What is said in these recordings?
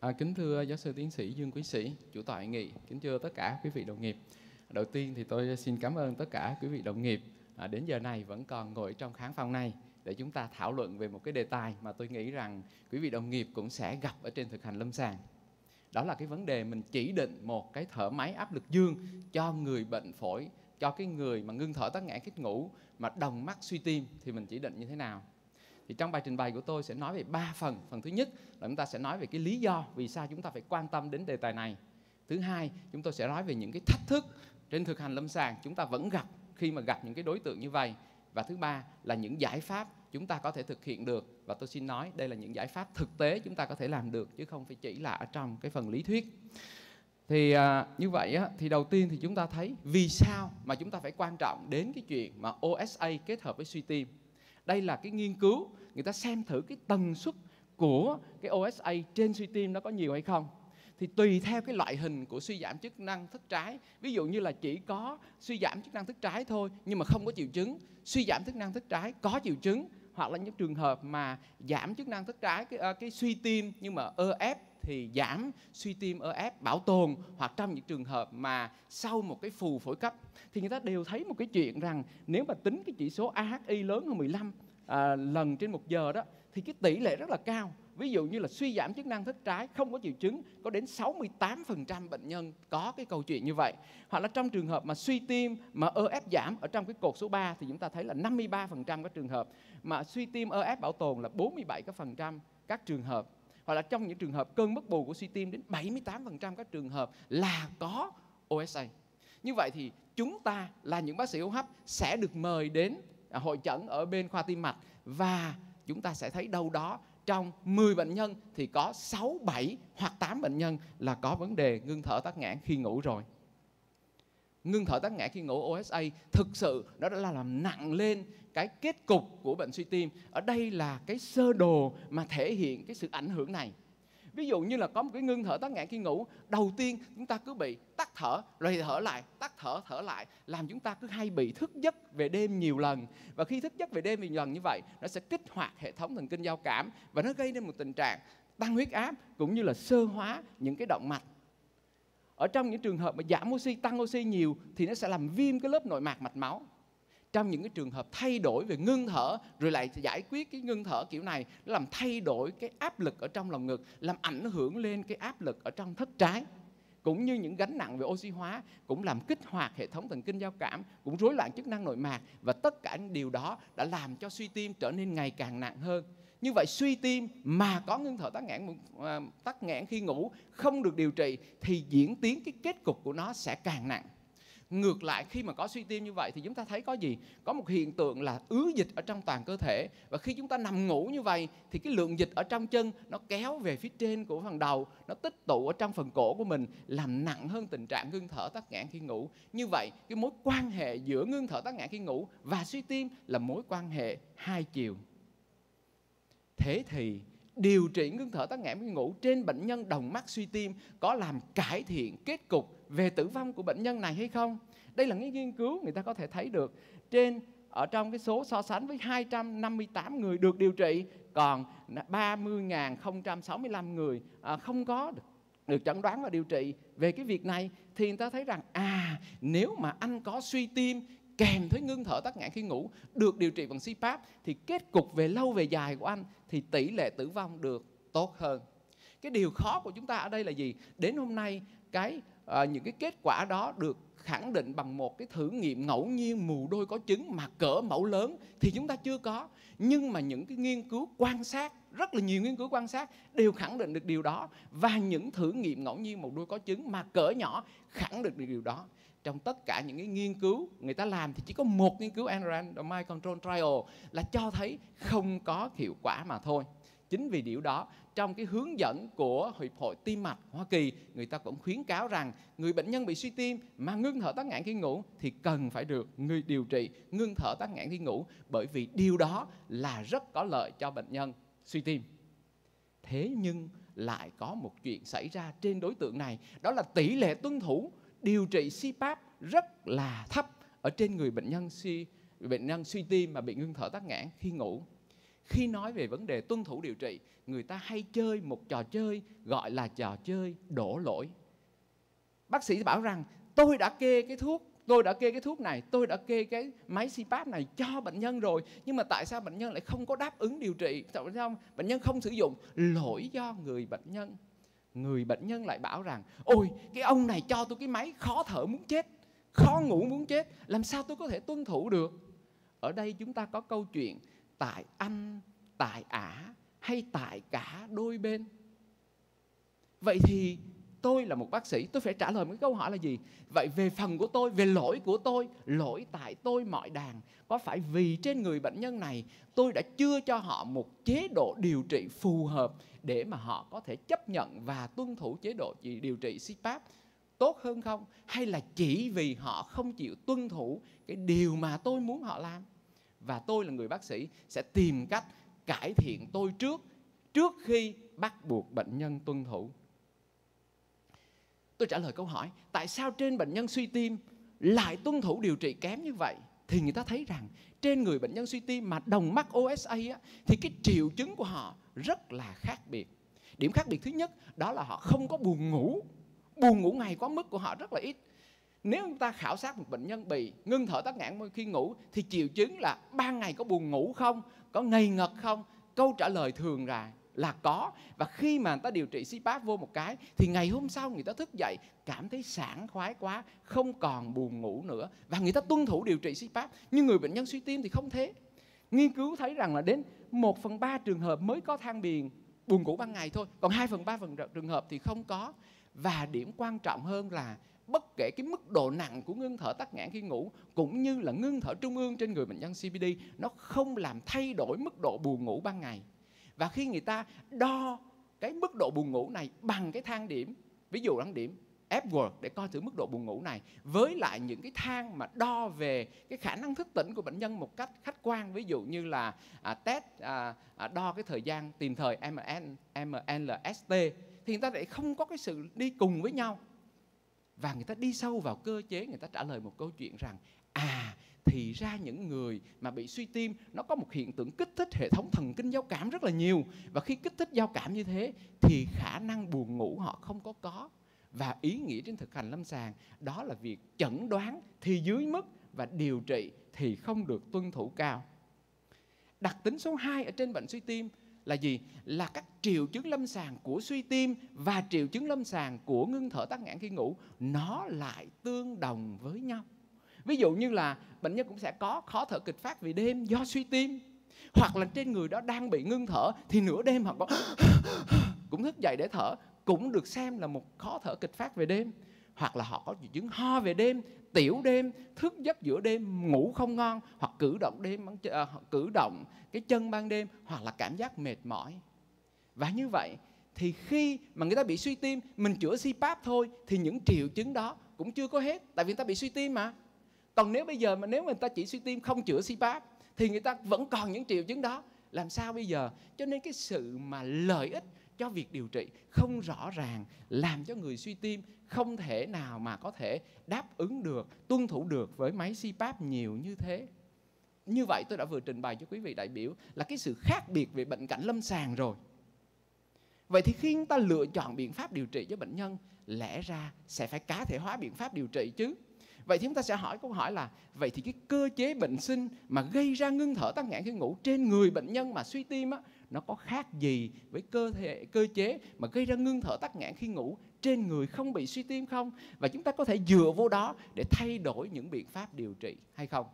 À, kính thưa giáo sư tiến sĩ Dương Quý Sĩ, chủ tọa nghị, kính thưa tất cả quý vị đồng nghiệp. Đầu tiên thì tôi xin cảm ơn tất cả quý vị đồng nghiệp à, đến giờ này vẫn còn ngồi trong khán phòng này để chúng ta thảo luận về một cái đề tài mà tôi nghĩ rằng quý vị đồng nghiệp cũng sẽ gặp ở trên thực hành lâm sàng. Đó là cái vấn đề mình chỉ định một cái thở máy áp lực dương cho người bệnh phổi, cho cái người mà ngưng thở tắc nghẽn khí ngủ mà đồng mắc suy tim thì mình chỉ định như thế nào thì trong bài trình bày của tôi sẽ nói về ba phần. Phần thứ nhất là chúng ta sẽ nói về cái lý do vì sao chúng ta phải quan tâm đến đề tài này. Thứ hai chúng tôi sẽ nói về những cái thách thức trên thực hành lâm sàng chúng ta vẫn gặp khi mà gặp những cái đối tượng như vậy. Và thứ ba là những giải pháp chúng ta có thể thực hiện được. Và tôi xin nói đây là những giải pháp thực tế chúng ta có thể làm được chứ không phải chỉ là ở trong cái phần lý thuyết. Thì à, như vậy á, thì đầu tiên thì chúng ta thấy vì sao mà chúng ta phải quan trọng đến cái chuyện mà OSA kết hợp với suy tim đây là cái nghiên cứu người ta xem thử cái tần suất của cái OSA trên suy tim nó có nhiều hay không. Thì tùy theo cái loại hình của suy giảm chức năng thất trái. Ví dụ như là chỉ có suy giảm chức năng thất trái thôi nhưng mà không có triệu chứng. Suy giảm chức năng thất trái có triệu chứng hoặc là những trường hợp mà giảm chức năng thất trái cái, à, cái suy tim nhưng mà ơ ép thì giảm suy tim ở ép bảo tồn hoặc trong những trường hợp mà sau một cái phù phổi cấp thì người ta đều thấy một cái chuyện rằng nếu mà tính cái chỉ số AHI lớn hơn 15 à, lần trên một giờ đó thì cái tỷ lệ rất là cao. Ví dụ như là suy giảm chức năng thất trái không có triệu chứng có đến 68% bệnh nhân có cái câu chuyện như vậy. Hoặc là trong trường hợp mà suy tim mà ơ ép giảm ở trong cái cột số 3 thì chúng ta thấy là 53% các trường hợp. Mà suy tim ơ ép bảo tồn là 47 các phần trăm các trường hợp hoặc là trong những trường hợp cơn mất bù của suy tim đến 78% các trường hợp là có OSA. Như vậy thì chúng ta là những bác sĩ hô hấp sẽ được mời đến à, hội chẩn ở bên khoa tim mạch và chúng ta sẽ thấy đâu đó trong 10 bệnh nhân thì có 6, 7 hoặc 8 bệnh nhân là có vấn đề ngưng thở tắc nghẽn khi ngủ rồi. Ngưng thở tắc nghẽn khi ngủ OSA thực sự nó đã là làm nặng lên cái kết cục của bệnh suy tim. Ở đây là cái sơ đồ mà thể hiện cái sự ảnh hưởng này. Ví dụ như là có một cái ngưng thở tắc nghẽn khi ngủ, đầu tiên chúng ta cứ bị tắt thở, rồi thở lại, tắt thở, thở lại, làm chúng ta cứ hay bị thức giấc về đêm nhiều lần. Và khi thức giấc về đêm nhiều lần như vậy, nó sẽ kích hoạt hệ thống thần kinh giao cảm và nó gây nên một tình trạng tăng huyết áp cũng như là sơ hóa những cái động mạch. Ở trong những trường hợp mà giảm oxy, tăng oxy nhiều thì nó sẽ làm viêm cái lớp nội mạc mạch máu. Trong những cái trường hợp thay đổi về ngưng thở rồi lại giải quyết cái ngưng thở kiểu này nó làm thay đổi cái áp lực ở trong lòng ngực làm ảnh hưởng lên cái áp lực ở trong thất trái. Cũng như những gánh nặng về oxy hóa cũng làm kích hoạt hệ thống thần kinh giao cảm cũng rối loạn chức năng nội mạc và tất cả những điều đó đã làm cho suy tim trở nên ngày càng nặng hơn như vậy suy tim mà có ngưng thở, tắc nghẽn à, tắc nghẽn khi ngủ, không được điều trị thì diễn tiến cái kết cục của nó sẽ càng nặng. Ngược lại, khi mà có suy tim như vậy thì chúng ta thấy có gì? Có một hiện tượng là ứ dịch ở trong toàn cơ thể. Và khi chúng ta nằm ngủ như vậy thì cái lượng dịch ở trong chân nó kéo về phía trên của phần đầu, nó tích tụ ở trong phần cổ của mình, làm nặng hơn tình trạng ngưng thở, tắc nghẽn khi ngủ. Như vậy, cái mối quan hệ giữa ngưng thở, tắc nghẽn khi ngủ và suy tim là mối quan hệ hai chiều thế thì điều trị ngưng thở tắc nghẽn khi ngủ trên bệnh nhân đồng mắc suy tim có làm cải thiện kết cục về tử vong của bệnh nhân này hay không? Đây là những nghiên cứu người ta có thể thấy được trên ở trong cái số so sánh với 258 người được điều trị còn 30.065 người à, không có được, được chẩn đoán và điều trị về cái việc này thì người ta thấy rằng à nếu mà anh có suy tim kèm với ngưng thở tắc nghẽn khi ngủ được điều trị bằng CPAP thì kết cục về lâu về dài của anh thì tỷ lệ tử vong được tốt hơn. Cái điều khó của chúng ta ở đây là gì? Đến hôm nay cái à, những cái kết quả đó được khẳng định bằng một cái thử nghiệm ngẫu nhiên mù đôi có trứng mà cỡ mẫu lớn thì chúng ta chưa có nhưng mà những cái nghiên cứu quan sát rất là nhiều nghiên cứu quan sát đều khẳng định được điều đó và những thử nghiệm ngẫu nhiên một đôi có trứng mà cỡ nhỏ khẳng định được điều đó trong tất cả những cái nghiên cứu người ta làm thì chỉ có một nghiên cứu randomized control trial là cho thấy không có hiệu quả mà thôi chính vì điều đó trong cái hướng dẫn của Hiệp hội Tim mạch Hoa Kỳ, người ta cũng khuyến cáo rằng người bệnh nhân bị suy tim mà ngưng thở tắc nghẽn khi ngủ thì cần phải được người điều trị ngưng thở tắc nghẽn khi ngủ bởi vì điều đó là rất có lợi cho bệnh nhân suy tim. Thế nhưng lại có một chuyện xảy ra trên đối tượng này, đó là tỷ lệ tuân thủ điều trị CPAP rất là thấp ở trên người bệnh nhân suy, bệnh nhân suy tim mà bị ngưng thở tắc nghẽn khi ngủ. Khi nói về vấn đề tuân thủ điều trị, người ta hay chơi một trò chơi gọi là trò chơi đổ lỗi. Bác sĩ bảo rằng, tôi đã kê cái thuốc, tôi đã kê cái thuốc này, tôi đã kê cái máy CPAP này cho bệnh nhân rồi, nhưng mà tại sao bệnh nhân lại không có đáp ứng điều trị? Tại sao bệnh nhân không sử dụng? Lỗi do người bệnh nhân người bệnh nhân lại bảo rằng, ôi, cái ông này cho tôi cái máy khó thở muốn chết, khó ngủ muốn chết, làm sao tôi có thể tuân thủ được? Ở đây chúng ta có câu chuyện tại anh, tại ả hay tại cả đôi bên. Vậy thì tôi là một bác sĩ, tôi phải trả lời một câu hỏi là gì? Vậy về phần của tôi, về lỗi của tôi, lỗi tại tôi mọi đàn, có phải vì trên người bệnh nhân này tôi đã chưa cho họ một chế độ điều trị phù hợp để mà họ có thể chấp nhận và tuân thủ chế độ điều trị CPAP tốt hơn không? Hay là chỉ vì họ không chịu tuân thủ cái điều mà tôi muốn họ làm? Và tôi là người bác sĩ sẽ tìm cách cải thiện tôi trước trước khi bắt buộc bệnh nhân tuân thủ tôi trả lời câu hỏi tại sao trên bệnh nhân suy tim lại tuân thủ điều trị kém như vậy thì người ta thấy rằng trên người bệnh nhân suy tim mà đồng mắc OSA á, thì cái triệu chứng của họ rất là khác biệt. Điểm khác biệt thứ nhất đó là họ không có buồn ngủ. Buồn ngủ ngày quá mức của họ rất là ít. Nếu chúng ta khảo sát một bệnh nhân bị ngưng thở tắc nghẽn khi ngủ thì triệu chứng là ban ngày có buồn ngủ không, có ngây ngật không? Câu trả lời thường là là có. Và khi mà người ta điều trị CPAP vô một cái, thì ngày hôm sau người ta thức dậy, cảm thấy sảng khoái quá, không còn buồn ngủ nữa. Và người ta tuân thủ điều trị CPAP nhưng người bệnh nhân suy tim thì không thế. Nghiên cứu thấy rằng là đến 1 phần 3 trường hợp mới có than biền, buồn ngủ ban ngày thôi. Còn 2 phần 3 phần trường hợp thì không có. Và điểm quan trọng hơn là bất kể cái mức độ nặng của ngưng thở tắc nghẽn khi ngủ, cũng như là ngưng thở trung ương trên người bệnh nhân CBD nó không làm thay đổi mức độ buồn ngủ ban ngày và khi người ta đo cái mức độ buồn ngủ này bằng cái thang điểm ví dụ thang điểm Epworth để coi thử mức độ buồn ngủ này với lại những cái thang mà đo về cái khả năng thức tỉnh của bệnh nhân một cách khách quan ví dụ như là à, test à, à, đo cái thời gian tìm thời MN, MLST thì người ta lại không có cái sự đi cùng với nhau. Và người ta đi sâu vào cơ chế người ta trả lời một câu chuyện rằng à thì ra những người mà bị suy tim, nó có một hiện tượng kích thích hệ thống thần kinh giao cảm rất là nhiều và khi kích thích giao cảm như thế, thì khả năng buồn ngủ họ không có có và ý nghĩa trên thực hành lâm sàng, đó là việc chẩn đoán thì dưới mức và điều trị thì không được tuân thủ cao. Đặc tính số 2 ở trên bệnh suy tim là gì? Là các triệu chứng lâm sàng của suy tim và triệu chứng lâm sàng của ngưng thở tắc nghẽn khi ngủ, nó lại tương đồng với nhau. Ví dụ như là bệnh nhân cũng sẽ có khó thở kịch phát vì đêm do suy tim hoặc là trên người đó đang bị ngưng thở thì nửa đêm họ có cũng thức dậy để thở cũng được xem là một khó thở kịch phát về đêm. Hoặc là họ có triệu chứng ho về đêm tiểu đêm thức giấc giữa đêm ngủ không ngon hoặc cử động đêm à, cử động cái chân ban đêm hoặc là cảm giác mệt mỏi. Và như vậy thì khi mà người ta bị suy tim mình chữa CPAP thôi thì những triệu chứng đó cũng chưa có hết tại vì người ta bị suy tim mà còn nếu bây giờ mà nếu mà người ta chỉ suy tim không chữa CPAP thì người ta vẫn còn những triệu chứng đó. Làm sao bây giờ? Cho nên cái sự mà lợi ích cho việc điều trị không rõ ràng, làm cho người suy tim không thể nào mà có thể đáp ứng được, tuân thủ được với máy CPAP nhiều như thế. Như vậy tôi đã vừa trình bày cho quý vị đại biểu là cái sự khác biệt về bệnh cảnh lâm sàng rồi. Vậy thì khi chúng ta lựa chọn biện pháp điều trị cho bệnh nhân, lẽ ra sẽ phải cá thể hóa biện pháp điều trị chứ. Vậy thì chúng ta sẽ hỏi câu hỏi là, vậy thì cái cơ chế bệnh sinh mà gây ra ngưng thở tắc nghẽn khi ngủ trên người bệnh nhân mà suy tim á, nó có khác gì với cơ thể, cơ chế mà gây ra ngưng thở tắc nghẽn khi ngủ trên người không bị suy tim không? Và chúng ta có thể dựa vô đó để thay đổi những biện pháp điều trị hay không?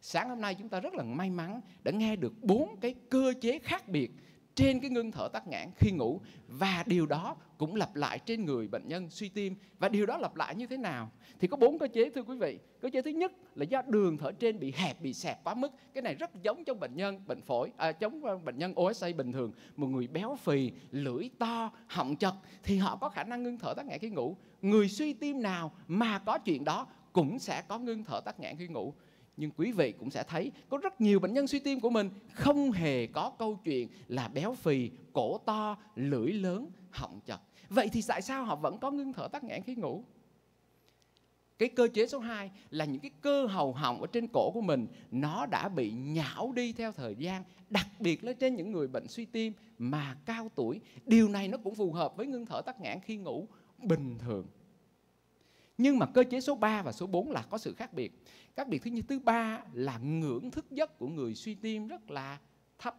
Sáng hôm nay chúng ta rất là may mắn đã nghe được bốn cái cơ chế khác biệt trên cái ngưng thở tắc nghẽn khi ngủ. Và điều đó cũng lặp lại trên người bệnh nhân suy tim. Và điều đó lặp lại như thế nào? Thì có bốn cơ chế thưa quý vị. Cơ chế thứ nhất là do đường thở trên bị hẹp bị xẹp quá mức. Cái này rất giống trong bệnh nhân bệnh phổi à, chống ờ, bệnh nhân OSA bình thường. Một người béo phì lưỡi to họng chật thì họ có khả năng ngưng thở tắc nghẽn khi ngủ. Người suy tim nào mà có chuyện đó cũng sẽ có ngưng thở tắc nghẽn khi ngủ nhưng quý vị cũng sẽ thấy có rất nhiều bệnh nhân suy tim của mình không hề có câu chuyện là béo phì, cổ to, lưỡi lớn, họng chật. Vậy thì tại sao họ vẫn có ngưng thở tắc nghẽn khi ngủ? cái cơ chế số 2 là những cái cơ hầu họng ở trên cổ của mình nó đã bị nhão đi theo thời gian đặc biệt là trên những người bệnh suy tim mà cao tuổi điều này nó cũng phù hợp với ngưng thở tắc nghẽn khi ngủ bình thường nhưng mà cơ chế số 3 và số 4 là có sự khác biệt. Khác biệt thứ nhất thứ ba là ngưỡng thức giấc của người suy tim rất là thấp.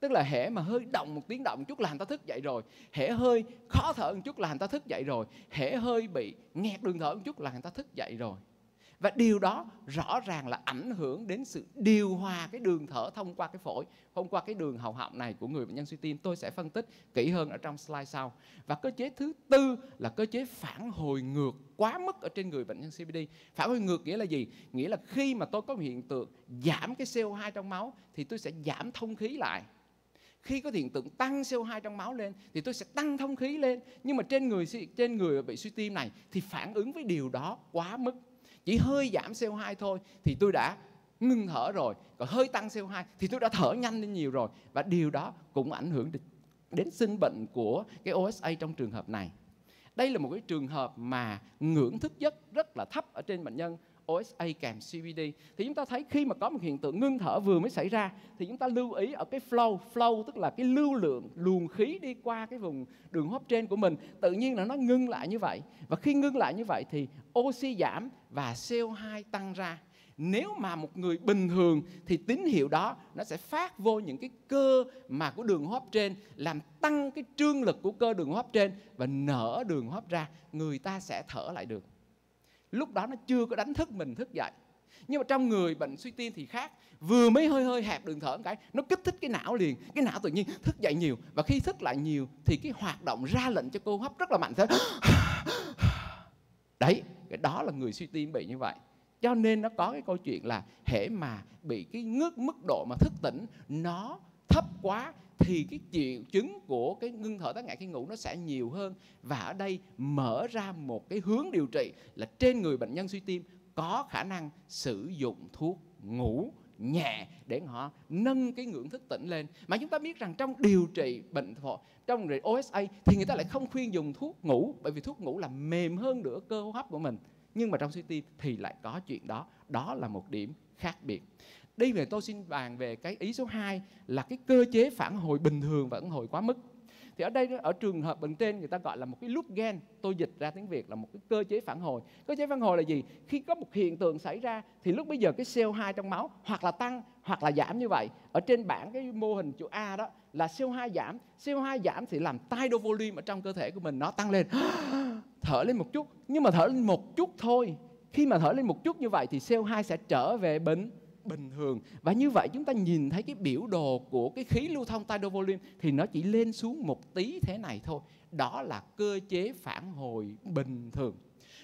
Tức là hễ mà hơi động một tiếng động một chút là người ta thức dậy rồi, hễ hơi khó thở một chút là người ta thức dậy rồi, hễ hơi bị nghẹt đường thở một chút là người ta thức dậy rồi. Và điều đó rõ ràng là ảnh hưởng đến sự điều hòa cái đường thở thông qua cái phổi, thông qua cái đường hầu họng này của người bệnh nhân suy tim. Tôi sẽ phân tích kỹ hơn ở trong slide sau. Và cơ chế thứ tư là cơ chế phản hồi ngược quá mức ở trên người bệnh nhân CBD. Phản hồi ngược nghĩa là gì? Nghĩa là khi mà tôi có hiện tượng giảm cái CO2 trong máu thì tôi sẽ giảm thông khí lại khi có hiện tượng tăng CO2 trong máu lên thì tôi sẽ tăng thông khí lên nhưng mà trên người trên người bị suy tim này thì phản ứng với điều đó quá mức chỉ hơi giảm CO2 thôi thì tôi đã ngưng thở rồi. Còn hơi tăng CO2 thì tôi đã thở nhanh lên nhiều rồi. Và điều đó cũng ảnh hưởng đến sinh bệnh của cái OSA trong trường hợp này. Đây là một cái trường hợp mà ngưỡng thức giấc rất là thấp ở trên bệnh nhân. OSA kèm CBD thì chúng ta thấy khi mà có một hiện tượng ngưng thở vừa mới xảy ra, thì chúng ta lưu ý ở cái flow flow tức là cái lưu lượng, luồng khí đi qua cái vùng đường hô hấp trên của mình. Tự nhiên là nó ngưng lại như vậy. Và khi ngưng lại như vậy thì oxy giảm và CO2 tăng ra. Nếu mà một người bình thường thì tín hiệu đó nó sẽ phát vô những cái cơ mà của đường hô hấp trên, làm tăng cái trương lực của cơ đường hô hấp trên và nở đường hô hấp ra. Người ta sẽ thở lại được lúc đó nó chưa có đánh thức mình thức dậy. Nhưng mà trong người bệnh suy tim thì khác. Vừa mới hơi hơi hẹp đường thở một cái, nó kích thích cái não liền. Cái não tự nhiên thức dậy nhiều. Và khi thức lại nhiều thì cái hoạt động ra lệnh cho cô hấp rất là mạnh. Thế đấy, cái đó là người suy tim bị như vậy. Cho nên nó có cái câu chuyện là hễ mà bị cái ngước mức độ mà thức tỉnh, nó thấp quá thì cái triệu chứng của cái ngưng thở tắc ngại khi ngủ nó sẽ nhiều hơn. Và ở đây mở ra một cái hướng điều trị là trên người bệnh nhân suy tim có khả năng sử dụng thuốc ngủ nhẹ để họ nâng cái ngưỡng thức tỉnh lên. Mà chúng ta biết rằng trong điều trị bệnh phổi, trong điều trị OSA thì người ta lại không khuyên dùng thuốc ngủ, bởi vì thuốc ngủ là mềm hơn nửa cơ hô hấp của mình. Nhưng mà trong suy tim thì lại có chuyện đó. Đó là một điểm khác biệt đi về tôi xin bàn về cái ý số 2 là cái cơ chế phản hồi bình thường và phản hồi quá mức. Thì ở đây ở trường hợp bên trên người ta gọi là một cái loop gain tôi dịch ra tiếng việt là một cái cơ chế phản hồi. Cơ chế phản hồi là gì? Khi có một hiện tượng xảy ra thì lúc bây giờ cái CO2 trong máu hoặc là tăng hoặc là giảm như vậy. Ở trên bảng cái mô hình chữ A đó là CO2 giảm. CO2 giảm thì làm tidal volume ở trong cơ thể của mình nó tăng lên. Thở lên một chút. Nhưng mà thở lên một chút thôi. Khi mà thở lên một chút như vậy thì CO2 sẽ trở về bình bình thường. Và như vậy chúng ta nhìn thấy cái biểu đồ của cái khí lưu thông tidal volume thì nó chỉ lên xuống một tí thế này thôi. Đó là cơ chế phản hồi bình thường.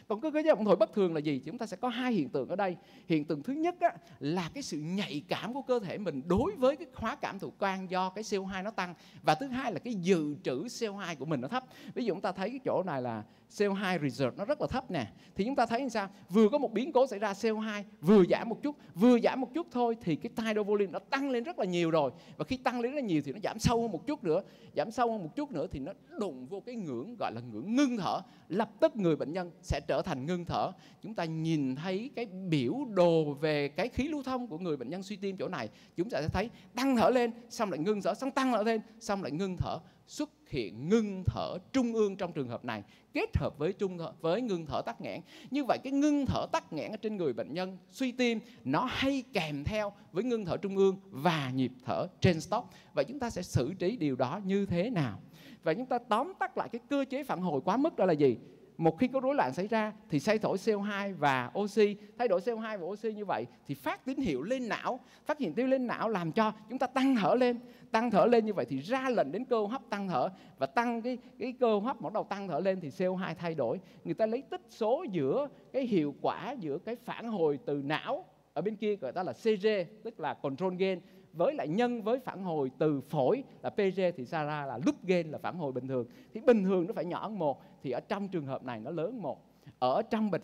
Còn cơ chế phản hồi bất thường là gì? Chúng ta sẽ có hai hiện tượng ở đây. Hiện tượng thứ nhất á, là cái sự nhạy cảm của cơ thể mình đối với cái hóa cảm thụ quan do cái CO2 nó tăng. Và thứ hai là cái dự trữ CO2 của mình nó thấp. Ví dụ chúng ta thấy cái chỗ này là CO2 reserve nó rất là thấp nè. Thì chúng ta thấy như sao? Vừa có một biến cố xảy ra CO2 vừa giảm một chút, vừa giảm một chút thôi thì cái tidal volume nó tăng lên rất là nhiều rồi. Và khi tăng lên rất là nhiều thì nó giảm sâu hơn một chút nữa. Giảm sâu hơn một chút nữa thì nó đụng vô cái ngưỡng, gọi là ngưỡng ngưng thở. Lập tức người bệnh nhân sẽ trở thành ngưng thở. Chúng ta nhìn thấy cái biểu đồ về cái khí lưu thông của người bệnh nhân suy tim chỗ này. Chúng ta sẽ thấy tăng thở lên, xong lại ngưng thở, xong tăng thở lên, xong lại ngưng thở xuất hiện ngưng thở trung ương trong trường hợp này kết hợp với trung thở, với ngưng thở tắc nghẽn. Như vậy cái ngưng thở tắc nghẽn ở trên người bệnh nhân suy tim nó hay kèm theo với ngưng thở trung ương và nhịp thở trên stop. Vậy chúng ta sẽ xử trí điều đó như thế nào? Và chúng ta tóm tắt lại cái cơ chế phản hồi quá mức đó là gì? Một khi có rối loạn xảy ra thì thay đổi CO2 và oxy thay đổi CO2 và oxy như vậy thì phát tín hiệu lên não. Phát hiện tín hiệu lên não làm cho chúng ta tăng thở lên. Tăng thở lên như vậy thì ra lệnh đến cơ hấp tăng thở. Và tăng cái cái cơ hấp bắt đầu tăng thở lên thì CO2 thay đổi. Người ta lấy tích số giữa cái hiệu quả, giữa cái phản hồi từ não ở bên kia gọi ta là CG tức là control gain với lại nhân với phản hồi từ phổi là PG thì ra ra là lúc gain là phản hồi bình thường. Thì bình thường nó phải nhỏ hơn một, thì ở trong trường hợp này nó lớn một. Ở trong bệnh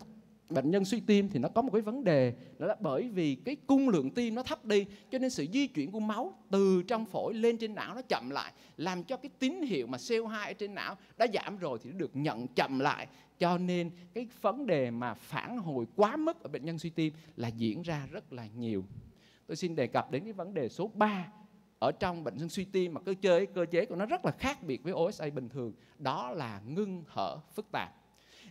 bệnh nhân suy tim thì nó có một cái vấn đề đó là bởi vì cái cung lượng tim nó thấp đi, cho nên sự di chuyển của máu từ trong phổi lên trên não nó chậm lại, làm cho cái tín hiệu mà CO2 ở trên não đã giảm rồi thì nó được nhận chậm lại. Cho nên cái vấn đề mà phản hồi quá mức ở bệnh nhân suy tim là diễn ra rất là nhiều tôi xin đề cập đến cái vấn đề số 3 ở trong bệnh nhân suy tim mà cơ chế cơ chế của nó rất là khác biệt với OSA bình thường. Đó là ngưng thở phức tạp.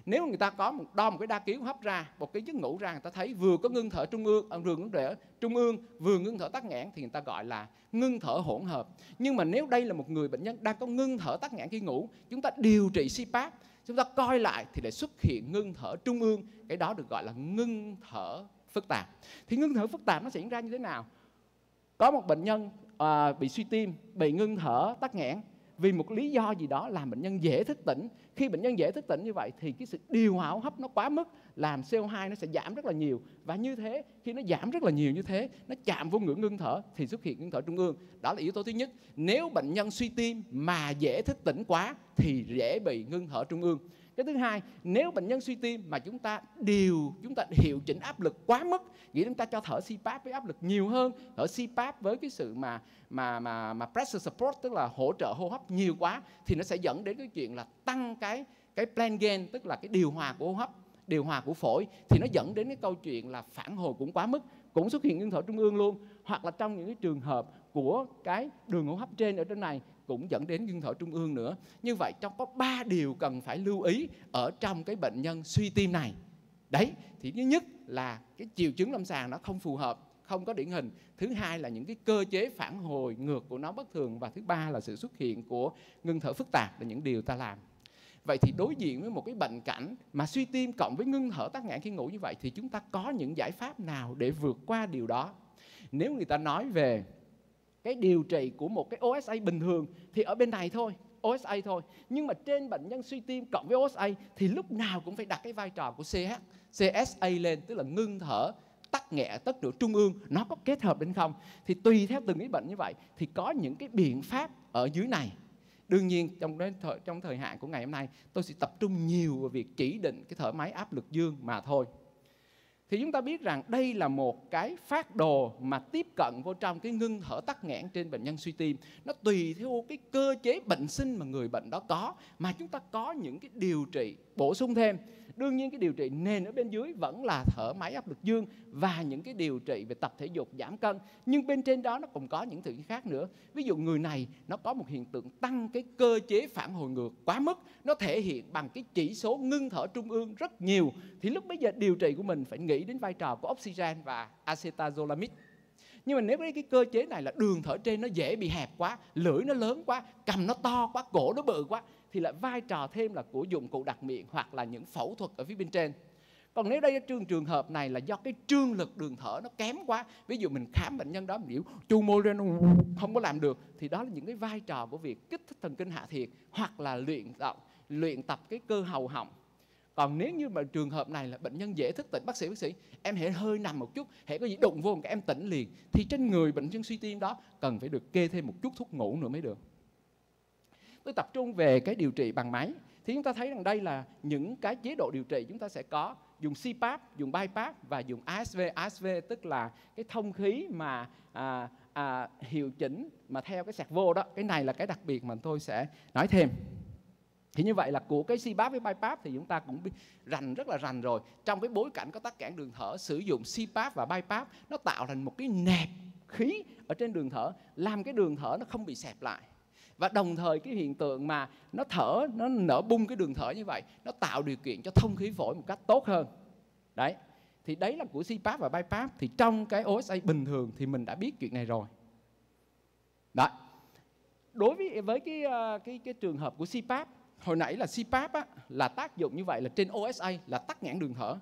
Nếu người ta có một, đo một cái đa ký hấp ra, một cái giấc ngủ ra, người ta thấy vừa có ngưng thở trung ương à, vừa ngưng thở trung ương, vừa ngưng thở tắc nghẽn thì người ta gọi là ngưng thở hỗn hợp. Nhưng mà nếu đây là một người bệnh nhân đang có ngưng thở tắc nghẽn khi ngủ, chúng ta điều trị CPAP chúng ta coi lại thì lại xuất hiện ngưng thở trung ương. Cái đó được gọi là ngưng thở phức tạp. Thì ngưng thở phức tạp nó xảy ra như thế nào? Có một bệnh nhân à, bị suy tim bị ngưng thở tắc nghẽn. Vì một lý do gì đó làm bệnh nhân dễ thức tỉnh. Khi bệnh nhân dễ thức tỉnh như vậy thì cái sự điều hòa hô hấp nó quá mức làm CO2 nó sẽ giảm rất là nhiều. Và như thế khi nó giảm rất là nhiều như thế nó chạm vô ngưỡng ngưng thở thì xuất hiện ngưng thở trung ương. Đó là yếu tố thứ nhất. Nếu bệnh nhân suy tim mà dễ thức tỉnh quá thì dễ bị ngưng thở trung ương cái thứ hai, nếu bệnh nhân suy tim mà chúng ta điều, chúng ta hiệu chỉnh áp lực quá mức nghĩa chúng ta cho thở CPAP với áp lực nhiều hơn. Thở CPAP với cái sự mà mà mà mà pressure support, tức là hỗ trợ hô hấp nhiều quá, thì nó sẽ dẫn đến cái chuyện là tăng cái cái plan gain, tức là cái điều hòa của hô hấp, điều hòa của phổi, thì nó dẫn đến cái câu chuyện là phản hồi cũng quá mức, cũng xuất hiện ngưng thở trung ương luôn. Hoặc là trong những cái trường hợp của cái đường hô hấp trên ở trên này cũng dẫn đến ngưng thở trung ương nữa. Như vậy trong có ba điều cần phải lưu ý ở trong cái bệnh nhân suy tim này. Đấy, thì thứ nhất là cái triệu chứng lâm sàng nó không phù hợp, không có điển hình. Thứ hai là những cái cơ chế phản hồi ngược của nó bất thường. Và thứ ba là sự xuất hiện của ngưng thở phức tạp là những điều ta làm. Vậy thì đối diện với một cái bệnh cảnh mà suy tim cộng với ngưng thở tắc nghẽn khi ngủ như vậy thì chúng ta có những giải pháp nào để vượt qua điều đó? Nếu người ta nói về cái điều trị của một cái OSA bình thường thì ở bên này thôi OSA thôi. Nhưng mà trên bệnh nhân suy tim cộng với OSA thì lúc nào cũng phải đặt cái vai trò của CH CSA lên tức là ngưng thở tắc nghẽn tất nửa trung ương nó có kết hợp đến không? Thì tùy theo từng cái bệnh như vậy thì có những cái biện pháp ở dưới này. Đương nhiên trong đến thời, trong thời hạn của ngày hôm nay tôi sẽ tập trung nhiều vào việc chỉ định cái thở máy áp lực dương mà thôi thì chúng ta biết rằng đây là một cái phát đồ mà tiếp cận vô trong cái ngưng thở tắc nghẽn trên bệnh nhân suy tim. Nó tùy theo cái cơ chế bệnh sinh mà người bệnh đó có, mà chúng ta có những cái điều trị bổ sung thêm đương nhiên cái điều trị nền ở bên dưới vẫn là thở máy áp lực dương và những cái điều trị về tập thể dục giảm cân. Nhưng bên trên đó nó cũng có những thứ khác nữa. Ví dụ người này nó có một hiện tượng tăng cái cơ chế phản hồi ngược quá mức. Nó thể hiện bằng cái chỉ số ngưng thở trung ương rất nhiều. Thì lúc bây giờ điều trị của mình phải nghĩ đến vai trò của oxygen và acetazolamide. Nhưng mà nếu cái, cái cơ chế này là đường thở trên nó dễ bị hẹp quá lưỡi nó lớn quá cầm nó to quá cổ nó bự quá thì lại vai trò thêm là của dụng cụ đặt miệng hoặc là những phẫu thuật ở phía bên trên. Còn nếu đây trường trường hợp này là do cái trương lực đường thở nó kém quá, ví dụ mình khám bệnh nhân đó, mình hiểu chu môi lên không có làm được, thì đó là những cái vai trò của việc kích thích thần kinh hạ thiệt hoặc là luyện tập luyện tập cái cơ hầu họng. Còn nếu như mà trường hợp này là bệnh nhân dễ thức tỉnh, bác sĩ bác sĩ, em hãy hơi nằm một chút, hãy có gì đụng vô một cái, em tỉnh liền, thì trên người bệnh nhân suy tim đó cần phải được kê thêm một chút thuốc ngủ nữa mới được tôi tập trung về cái điều trị bằng máy thì chúng ta thấy rằng đây là những cái chế độ điều trị chúng ta sẽ có dùng CPAP, dùng BiPAP và dùng ASV. ASV tức là cái thông khí mà à, à, hiệu chỉnh mà theo cái sạc vô đó. Cái này là cái đặc biệt mà tôi sẽ nói thêm. Thì như vậy là của cái CPAP với BiPAP thì chúng ta cũng rành rất là rành rồi. Trong cái bối cảnh có tắc cản đường thở sử dụng CPAP và BiPAP nó tạo thành một cái nẹp khí ở trên đường thở làm cái đường thở nó không bị xẹp lại và đồng thời cái hiện tượng mà nó thở nó nở bung cái đường thở như vậy nó tạo điều kiện cho thông khí phổi một cách tốt hơn. Đấy. Thì đấy là của CPAP và BiPAP thì trong cái OSA bình thường thì mình đã biết chuyện này rồi. Đó đối với với cái ờ, cái cái trường hợp của CPAP hồi nãy là CPAP á, là tác dụng như vậy là trên OSA là tắc nghẽn đường thở.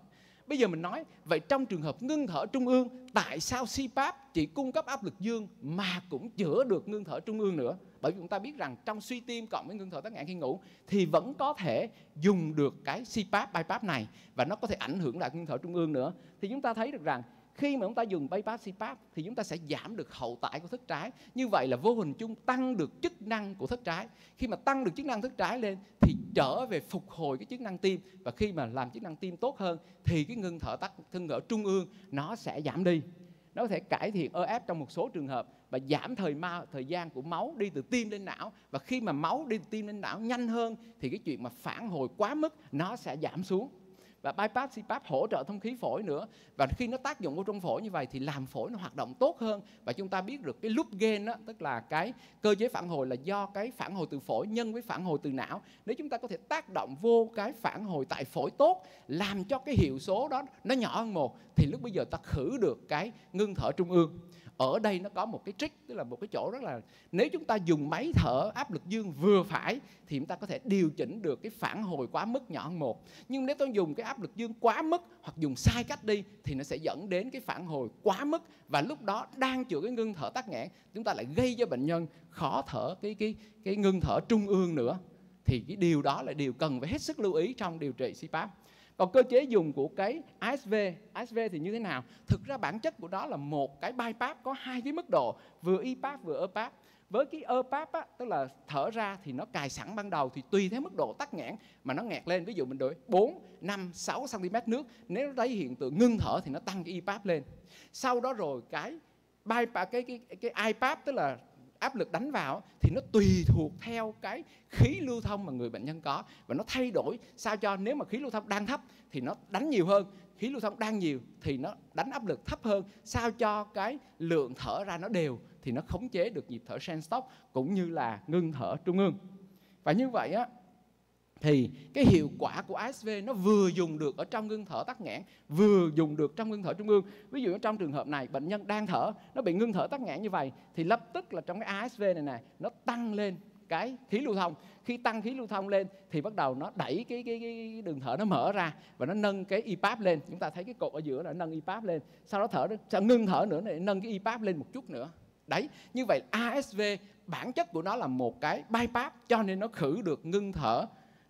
Bây giờ mình nói vậy trong trường hợp ngưng thở trung ương tại sao CPAP chỉ cung cấp áp lực dương mà cũng chữa được ngưng thở trung ương nữa? Bởi vì chúng ta biết rằng trong suy tim cộng với ngưng thở tắc nghẽn khi ngủ thì vẫn có thể dùng được cái CPAP BiPAP này và nó có thể ảnh hưởng lại ngưng thở trung ương nữa. Thì chúng ta thấy được rằng khi mà chúng ta dùng bypass CPAP thì chúng ta sẽ giảm được hậu tải của thất trái. Như vậy là vô hình chung tăng được chức năng của thất trái. Khi mà tăng được chức năng thất trái lên thì trở về phục hồi cái chức năng tim và khi mà làm chức năng tim tốt hơn thì cái ngưng thở tắc, ngưng thở trung ương nó sẽ giảm đi nó có thể cải thiện ơ ép trong một số trường hợp và giảm thời ma, thời gian của máu đi từ tim lên não. Và khi mà máu đi từ tim lên não nhanh hơn thì cái chuyện mà phản hồi quá mức nó sẽ giảm xuống và bypass CPAP hỗ trợ thông khí phổi nữa. Và khi nó tác dụng vô trong phổi như vậy thì làm phổi nó hoạt động tốt hơn. Và chúng ta biết được cái loop gain đó tức là cái cơ chế phản hồi là do cái phản hồi từ phổi nhân với phản hồi từ não. Nếu chúng ta có thể tác động vô cái phản hồi tại phổi tốt, làm cho cái hiệu số đó nó nhỏ hơn một, thì lúc bây giờ ta khử được cái ngưng thở trung ương ở đây nó có một cái trick, tức là một cái chỗ rất là, nếu chúng ta dùng máy thở áp lực dương vừa phải thì chúng ta có thể điều chỉnh được cái phản hồi quá mức nhỏ hơn một. Nhưng nếu tôi dùng cái áp lực dương quá mức hoặc dùng sai cách đi thì nó sẽ dẫn đến cái phản hồi quá mức và lúc đó đang chữa cái ngưng thở tắc nghẽn, chúng ta lại gây cho bệnh nhân khó thở cái cái cái ngưng thở trung ương nữa. Thì cái điều đó là điều cần phải hết sức lưu ý trong điều trị CPAP còn cơ chế dùng của cái ASV, ASV thì như thế nào? Thực ra bản chất của đó là một cái bypass có hai cái mức độ, vừa EPAP vừa EPAP. Với cái EPAP á, tức là thở ra thì nó cài sẵn ban đầu thì tùy theo mức độ tắc nghẽn mà nó nghẹt lên. Ví dụ mình đổi 4, 5, 6 cm nước, nếu nó thấy hiện tượng ngưng thở thì nó tăng cái EPAP lên. Sau đó rồi cái bypass cái cái cái IPAP tức là áp lực đánh vào thì nó tùy thuộc theo cái khí lưu thông mà người bệnh nhân có. Và nó thay đổi sao cho nếu mà khí lưu thông đang thấp thì nó đánh nhiều hơn, khí lưu thông đang nhiều thì nó đánh áp lực thấp hơn, sao cho cái lượng thở ra nó đều thì nó khống chế được nhịp thở sen stop cũng như là ngưng thở trung ương. Và như vậy á thì cái hiệu quả của ASV nó vừa dùng được ở trong ngưng thở tắc nghẽn vừa dùng được trong ngưng thở trung ương. Ví dụ trong trường hợp này bệnh nhân đang thở nó bị ngưng thở tắc nghẽn như vậy thì lập tức là trong cái ASV này này nó tăng lên cái khí lưu thông. Khi tăng khí lưu thông lên thì bắt đầu nó đẩy cái cái, cái đường thở nó mở ra và nó nâng cái IPAP lên. Chúng ta thấy cái cột ở giữa là nâng IPAP lên. Sau đó thở sau ngưng thở nữa để nâng cái IPAP lên một chút nữa. Đấy như vậy ASV bản chất của nó là một cái bypass cho nên nó khử được ngưng thở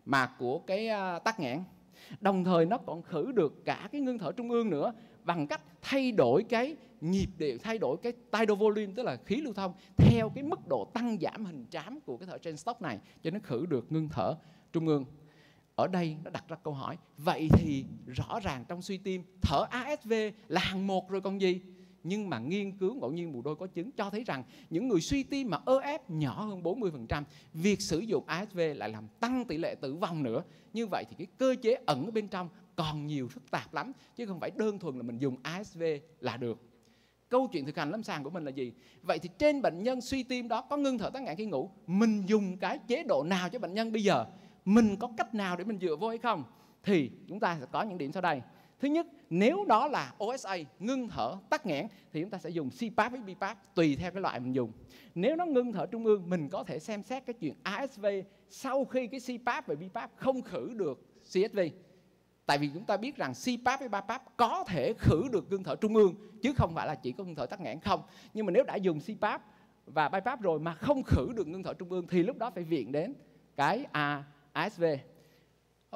mà của cái à, tắc nghẽn đồng thời nó còn khử được cả cái ngưng thở trung ương nữa bằng cách thay đổi cái nhịp điệu, thay đổi cái tidal volume, tức là khí lưu thông, theo cái mức độ tăng giảm hình trám của cái thở trên stock này, cho nó khử được ngưng thở trung ương. Ở đây nó đặt ra câu hỏi, vậy thì rõ ràng trong suy tim thở ASV là hàng một rồi còn gì? Nhưng mà nghiên cứu ngẫu nhiên mù đôi có chứng cho thấy rằng những người suy tim mà ơ ép nhỏ hơn 40%, việc sử dụng ASV lại làm tăng tỷ lệ tử vong nữa. Như vậy thì cái cơ chế ẩn ở bên trong còn nhiều phức tạp lắm chứ không phải đơn thuần là mình dùng ASV là được. Câu chuyện thực hành lâm sàng của mình là gì? Vậy thì trên bệnh nhân suy tim đó có ngưng thở tắc nghẽn khi ngủ, mình dùng cái chế độ nào cho bệnh nhân bây giờ? Mình có cách nào để mình dựa vô hay không? Thì chúng ta sẽ có những điểm sau đây. Thứ nhất, nếu đó là OSA ngưng thở tắc nghẽn thì chúng ta sẽ dùng CPAP với BPAP tùy theo cái loại mình dùng. Nếu nó ngưng thở trung ương mình có thể xem xét cái chuyện ASV sau khi cái CPAP và BPAP không khử được CSV. Tại vì chúng ta biết rằng CPAP với BPAP có thể khử được ngưng thở trung ương chứ không phải là chỉ có ngưng thở tắc nghẽn không. Nhưng mà nếu đã dùng CPAP và BiPAP rồi mà không khử được ngưng thở trung ương thì lúc đó phải viện đến cái ASV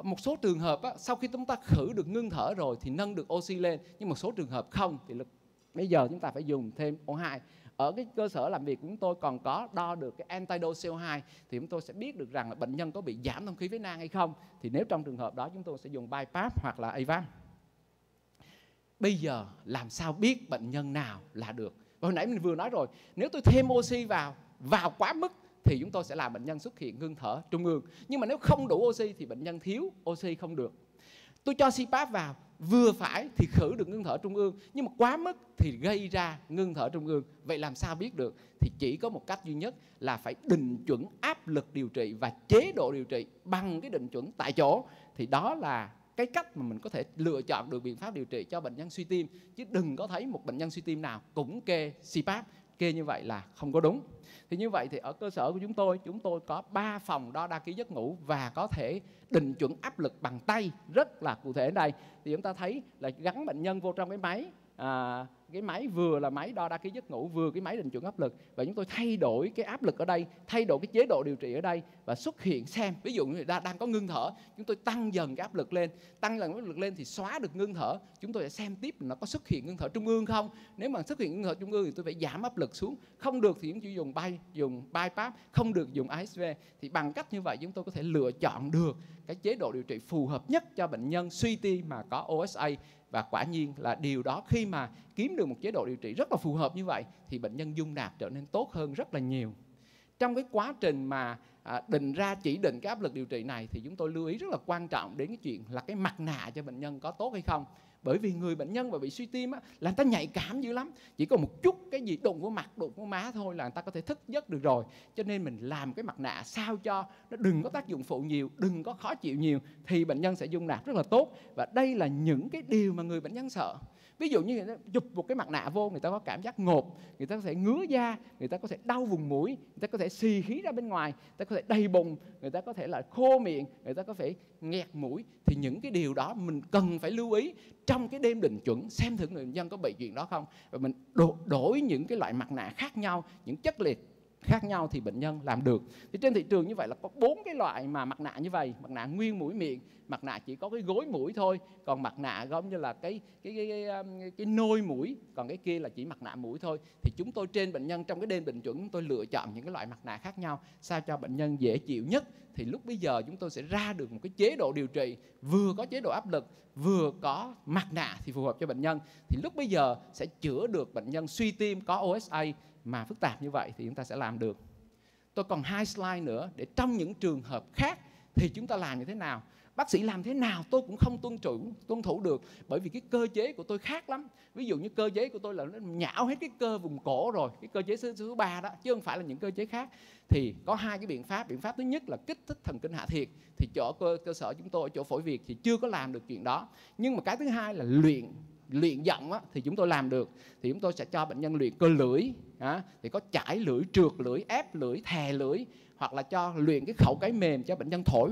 một số trường hợp á, sau khi chúng ta khử được ngưng thở rồi thì nâng được oxy lên. Nhưng một số trường hợp không thì lực bây giờ chúng ta phải dùng thêm O2 ở cái cơ sở làm việc của chúng tôi còn có đo được cái antido CO2 thì chúng tôi sẽ biết được rằng là bệnh nhân có bị giảm thông khí phế nang hay không. Thì nếu trong trường hợp đó chúng tôi sẽ dùng bypass hoặc là AVAP bây giờ làm sao biết bệnh nhân nào là được? Và hồi nãy mình vừa nói rồi nếu tôi thêm oxy vào vào quá mức thì chúng tôi sẽ làm bệnh nhân xuất hiện ngưng thở trung ương. Nhưng mà nếu không đủ oxy thì bệnh nhân thiếu oxy không được. Tôi cho CPAP vào, vừa phải thì khử được ngưng thở trung ương, nhưng mà quá mức thì gây ra ngưng thở trung ương. Vậy làm sao biết được? Thì chỉ có một cách duy nhất là phải định chuẩn áp lực điều trị và chế độ điều trị bằng cái định chuẩn tại chỗ. Thì đó là cái cách mà mình có thể lựa chọn được biện pháp điều trị cho bệnh nhân suy tim. Chứ đừng có thấy một bệnh nhân suy tim nào cũng kê CPAP kê như vậy là không có đúng. Thì như vậy thì ở cơ sở của chúng tôi chúng tôi có 3 phòng đo đa ký giấc ngủ và có thể định chuẩn áp lực bằng tay. Rất là cụ thể ở đây. Thì chúng ta thấy là gắn bệnh nhân vô trong cái máy à, cái máy vừa là máy đo đa ký giấc ngủ, vừa cái máy định chuẩn áp lực. Và chúng tôi thay đổi cái áp lực ở đây, thay đổi cái chế độ điều trị ở đây và xuất hiện xem. Ví dụ như người ta đang có ngưng thở, chúng tôi tăng dần cái áp lực lên. Tăng dần áp lực lên thì xóa được ngưng thở. Chúng tôi sẽ xem tiếp là nó có xuất hiện ngưng thở trung ương không. Nếu mà xuất hiện ngưng thở trung ương thì tôi phải giảm áp lực xuống. Không được thì chúng tôi dùng bay, dùng bypass, không được dùng ASV thì bằng cách như vậy chúng tôi có thể lựa chọn được cái chế độ điều trị phù hợp nhất cho bệnh nhân suy tim mà có OSA và quả nhiên là điều đó khi mà kiếm được một chế độ điều trị rất là phù hợp như vậy thì bệnh nhân dung nạp trở nên tốt hơn rất là nhiều. Trong cái quá trình mà à, định ra chỉ định cái áp lực điều trị này thì chúng tôi lưu ý rất là quan trọng đến cái chuyện là cái mặt nạ cho bệnh nhân có tốt hay không. Bởi vì người bệnh nhân mà bị suy tim á, là người ta nhạy cảm dữ lắm. Chỉ có một chút cái gì đụng vào mặt đụng vào má thôi là người ta có thể thức giấc được rồi. Cho nên mình làm cái mặt nạ sao cho nó đừng có tác dụng phụ nhiều đừng có khó chịu nhiều thì bệnh nhân sẽ dung nạp rất là tốt. Và đây là những cái điều mà người bệnh nhân sợ ví dụ như người ta chụp một cái mặt nạ vô, người ta có cảm giác ngột, người ta có thể ngứa da, người ta có thể đau vùng mũi, người ta có thể xì khí ra bên ngoài, người ta có thể đầy bụng, người ta có thể là khô miệng, người ta có thể nghẹt mũi. Thì những cái điều đó mình cần phải lưu ý trong cái đêm định chuẩn xem thử người dân có bị chuyện đó không? Và mình đổi những cái loại mặt nạ khác nhau, những chất liệt khác nhau thì bệnh nhân làm được. Thì trên thị trường như vậy là có bốn cái loại mà mặt nạ như vậy mặt nạ nguyên mũi miệng mặt nạ chỉ có cái gối mũi thôi còn mặt nạ giống như là cái cái cái cái, cái, cái nôi mũi còn cái kia là chỉ mặt nạ mũi thôi. Thì chúng tôi trên bệnh nhân trong cái đêm bệnh chuẩn chúng tôi lựa chọn những cái loại mặt nạ khác nhau sao cho bệnh nhân dễ chịu nhất. Thì lúc bây giờ chúng tôi sẽ ra được một cái chế độ điều trị vừa có chế độ áp lực vừa có mặt nạ thì phù hợp cho bệnh nhân. Thì lúc bây giờ sẽ chữa được bệnh nhân suy tim có OSA mà phức tạp như vậy thì chúng ta sẽ làm được. Tôi còn hai slide nữa để trong những trường hợp khác thì chúng ta làm như thế nào. Bác sĩ làm thế nào tôi cũng không tuân thủ tuân thủ được bởi vì cái cơ chế của tôi khác lắm. Ví dụ như cơ chế của tôi là nó nhão hết cái cơ vùng cổ rồi cái cơ chế thứ, thứ ba đó chứ không phải là những cơ chế khác. Thì có hai cái biện pháp. Biện pháp thứ nhất là kích thích thần kinh hạ thiệt. Thì chỗ cơ, cơ sở chúng tôi ở chỗ phổi việt thì chưa có làm được chuyện đó. Nhưng mà cái thứ hai là luyện luyện giọng á, thì chúng tôi làm được. Thì chúng tôi sẽ cho bệnh nhân luyện cơ lưỡi á, thì có chải lưỡi trượt lưỡi ép lưỡi thè lưỡi hoặc là cho luyện cái khẩu cái mềm cho bệnh nhân thổi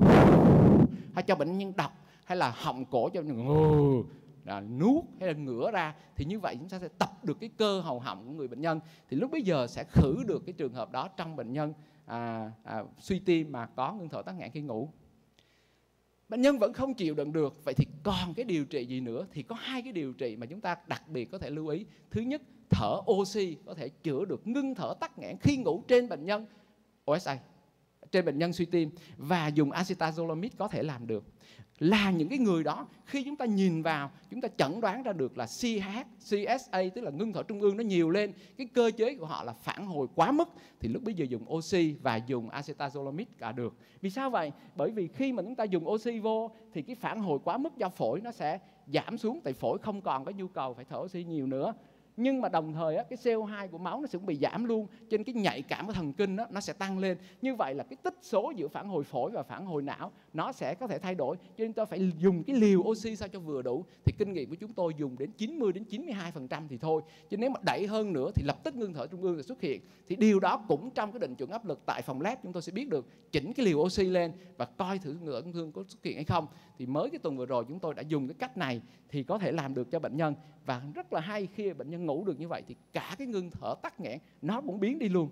hay cho bệnh nhân đọc hay là họng cổ cho bệnh nhân là nuốt hay là ngửa ra. Thì như vậy chúng ta sẽ tập được cái cơ hầu họng của người bệnh nhân. Thì lúc bây giờ sẽ khử được cái trường hợp đó trong bệnh nhân à, à, suy tim mà có ngưng thở tắc nghẽn khi ngủ bệnh nhân vẫn không chịu đựng được. Vậy thì còn cái điều trị gì nữa? Thì có hai cái điều trị mà chúng ta đặc biệt có thể lưu ý. Thứ nhất, thở oxy có thể chữa được ngưng thở tắc nghẽn khi ngủ trên bệnh nhân OSA trên bệnh nhân suy tim và dùng acetazolamide có thể làm được là những cái người đó khi chúng ta nhìn vào chúng ta chẩn đoán ra được là CH, CSA tức là ngưng thở trung ương nó nhiều lên cái cơ chế của họ là phản hồi quá mức thì lúc bây giờ dùng oxy và dùng acetazolamide cả được. Vì sao vậy? Bởi vì khi mà chúng ta dùng oxy vô thì cái phản hồi quá mức do phổi nó sẽ giảm xuống tại phổi không còn có nhu cầu phải thở oxy nhiều nữa nhưng mà đồng thời á, cái CO2 của máu nó sẽ cũng bị giảm luôn. Trên cái nhạy cảm của thần kinh đó, nó sẽ tăng lên. Như vậy là cái tích số giữa phản hồi phổi và phản hồi não nó sẽ có thể thay đổi. Cho nên tôi phải dùng cái liều oxy sao cho vừa đủ. Thì kinh nghiệm của chúng tôi dùng đến 90 đến 92 phần trăm thì thôi. Chứ nếu mà đẩy hơn nữa thì lập tức ngưng thở trung ương sẽ xuất hiện. Thì điều đó cũng trong cái định chuẩn áp lực tại phòng lab chúng tôi sẽ biết được. Chỉnh cái liều oxy lên và coi thử ngưỡng thương có xuất hiện hay không thì mới cái tuần vừa rồi chúng tôi đã dùng cái cách này thì có thể làm được cho bệnh nhân. Và rất là hay khi bệnh nhân ngủ được như vậy thì cả cái ngưng thở tắc nghẽn nó cũng biến đi luôn.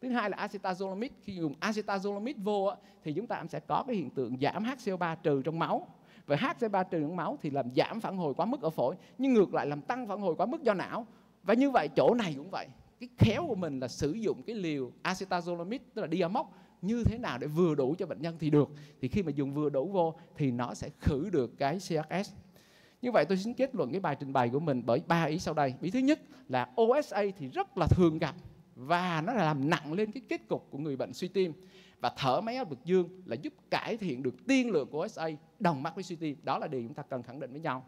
Thứ hai là acetazolamide. Khi dùng acetazolamide vô á, thì chúng ta sẽ có cái hiện tượng giảm HCO3 trừ trong máu. Và HCO3 trừ trong máu thì làm giảm phản hồi quá mức ở phổi nhưng ngược lại làm tăng phản hồi quá mức do não. Và như vậy chỗ này cũng vậy. Cái khéo của mình là sử dụng cái liều acetazolamide tức là diamox như thế nào để vừa đủ cho bệnh nhân thì được thì khi mà dùng vừa đủ vô thì nó sẽ khử được cái CRS như vậy tôi xin kết luận cái bài trình bày của mình bởi ba ý sau đây. Ý thứ nhất là OSA thì rất là thường gặp và nó làm nặng lên cái kết cục của người bệnh suy tim và thở máy áp lực dương là giúp cải thiện được tiên lượng của OSA đồng mắc với suy tim. Đó là điều chúng ta cần khẳng định với nhau.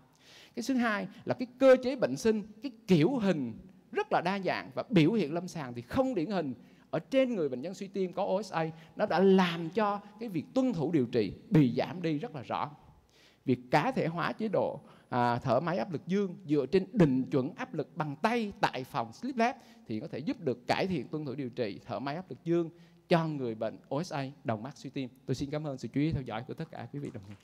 Cái thứ hai là cái cơ chế bệnh sinh, cái kiểu hình rất là đa dạng và biểu hiện lâm sàng thì không điển hình ở trên người bệnh nhân suy tim có OSA nó đã làm cho cái việc tuân thủ điều trị bị giảm đi rất là rõ. Việc cá thể hóa chế độ à, thở máy áp lực dương dựa trên định chuẩn áp lực bằng tay tại phòng sleep lab thì có thể giúp được cải thiện tuân thủ điều trị thở máy áp lực dương cho người bệnh OSA đồng mắc suy tim. Tôi xin cảm ơn sự chú ý theo dõi của tất cả quý vị đồng nghiệp.